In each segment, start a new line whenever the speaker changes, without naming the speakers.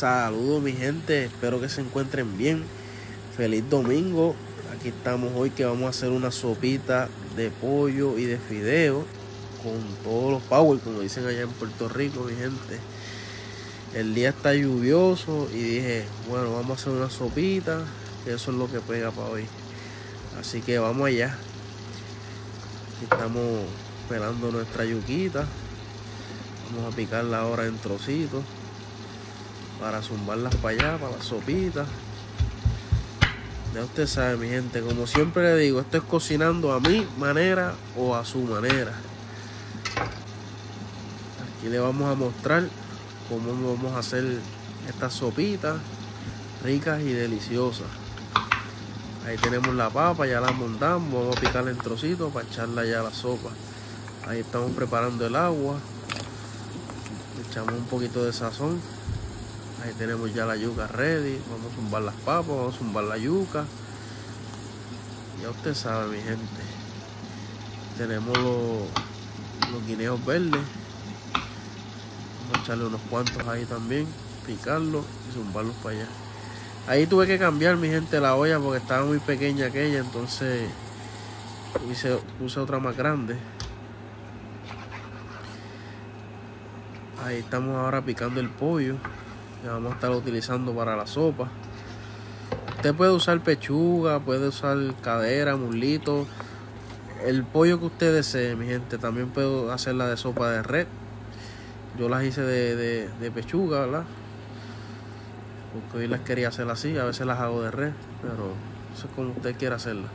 Saludos mi gente, espero que se encuentren bien. Feliz domingo. Aquí estamos hoy que vamos a hacer una sopita de pollo y de fideo con todos los power, como dicen allá en Puerto Rico, mi gente. El día está lluvioso y dije, bueno, vamos a hacer una sopita, eso es lo que pega para hoy. Así que vamos allá. Aquí estamos pelando nuestra yuquita. Vamos a picarla ahora en trocitos para zumbarlas para allá, para la sopita. Ya usted sabe, mi gente, como siempre le digo, esto es cocinando a mi manera o a su manera. Aquí le vamos a mostrar cómo vamos a hacer estas sopitas ricas y deliciosas. Ahí tenemos la papa, ya la montamos, vamos a picarla en trocitos para echarla ya a la sopa. Ahí estamos preparando el agua. Echamos un poquito de sazón. Ahí tenemos ya la yuca ready. Vamos a zumbar las papas, vamos a zumbar la yuca. Ya usted sabe, mi gente. Tenemos los, guineos verdes. Vamos a echarle unos cuantos ahí también. Picarlos y zumbarlos para allá. Ahí tuve que cambiar, mi gente, la olla porque estaba muy pequeña aquella. Entonces puse otra más grande. Ahí estamos ahora picando el pollo que vamos a estar utilizando para la sopa. Usted puede usar pechuga, puede usar cadera, mulito, el pollo que usted desee, mi gente. También puedo hacerla de sopa de red. Yo las hice de, de, de pechuga, ¿verdad? Porque hoy las quería hacer así, a veces las hago de red, pero eso es como usted quiera hacerla.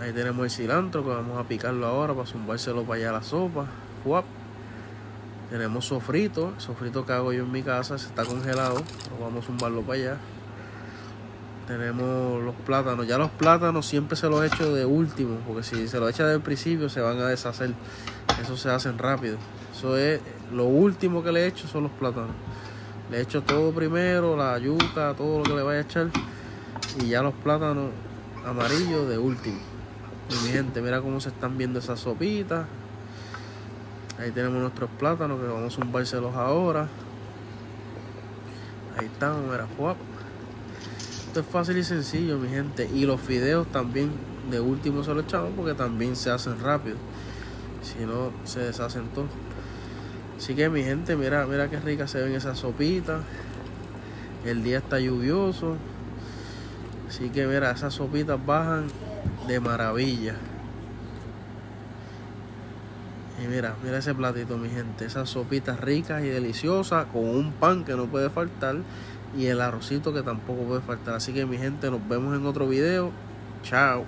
Ahí tenemos el cilantro que vamos a picarlo ahora para zumbárselo para allá a la sopa. ¡Fuap! Tenemos sofrito, sofrito que hago yo en mi casa, se está congelado, vamos a zumbarlo para allá. Tenemos los plátanos, ya los plátanos siempre se los echo de último, porque si se los echa del principio se van a deshacer, eso se hacen rápido. Eso es lo último que le echo son los plátanos. Le echo todo primero, la yuca, todo lo que le vaya a echar, y ya los plátanos amarillos de último. Y mi gente, mira cómo se están viendo esas sopitas. Ahí tenemos nuestros plátanos que vamos a zumbárselos ahora. Ahí están, mira, fuap. Esto es fácil y sencillo, mi gente. Y los fideos también de último se los echamos porque también se hacen rápido. Si no, se deshacen todos. Así que mi gente, mira, mira qué rica se ven esas sopitas. El día está lluvioso. Así que mira, esas sopitas bajan de maravilla. Y mira, mira ese platito, mi gente. Esas sopitas ricas y deliciosas con un pan que no puede faltar y el arrocito que tampoco puede faltar. Así que mi gente, nos vemos en otro video. Chao.